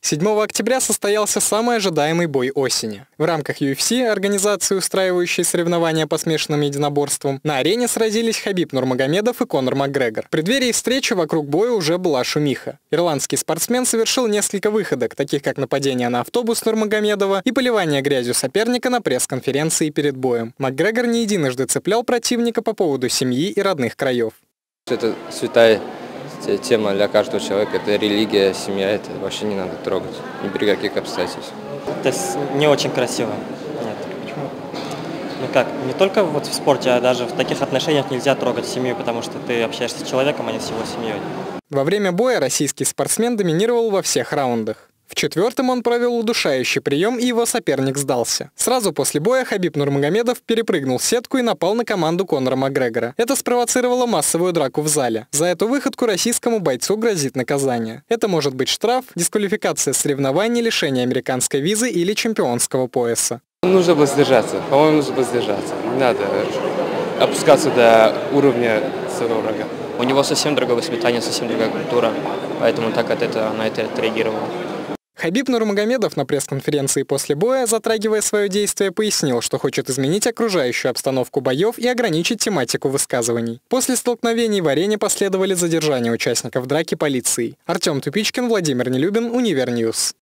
7 октября состоялся самый ожидаемый бой осени. В рамках UFC, организации, устраивающей соревнования по смешанным единоборствам, на арене сразились Хабиб Нурмагомедов и Конор Макгрегор. В преддверии встречи вокруг боя уже была шумиха. Ирландский спортсмен совершил несколько выходок, таких как нападение на автобус Нурмагомедова и поливание грязью соперника на пресс-конференции перед боем. Макгрегор не единожды цеплял противника по поводу семьи и родных краев. Это святая тема для каждого человека. Это религия, семья, это вообще не надо трогать. Ни при каких обстоятельствах. Это не очень красиво. Нет. Почему? Ну как, не только вот в спорте, а даже в таких отношениях нельзя трогать семью, потому что ты общаешься с человеком, а не с его семьей. Во время боя российский спортсмен доминировал во всех раундах. В четвертом он провел удушающий прием, и его соперник сдался. Сразу после боя Хабиб Нурмагомедов перепрыгнул сетку и напал на команду Конора Макгрегора. Это спровоцировало массовую драку в зале. За эту выходку российскому бойцу грозит наказание. Это может быть штраф, дисквалификация соревнований, лишение американской визы или чемпионского пояса. Нужно было сдержаться. По-моему, нужно было сдержаться. Не надо опускаться до уровня своего врага. У него совсем другое воспитание, совсем другая культура, поэтому так от этого на это отреагировал. Хабиб Нурмагомедов на пресс-конференции после боя, затрагивая свое действие, пояснил, что хочет изменить окружающую обстановку боев и ограничить тематику высказываний. После столкновений в арене последовали задержания участников драки полицией. Артем Тупичкин, Владимир Нелюбин, Универньюз.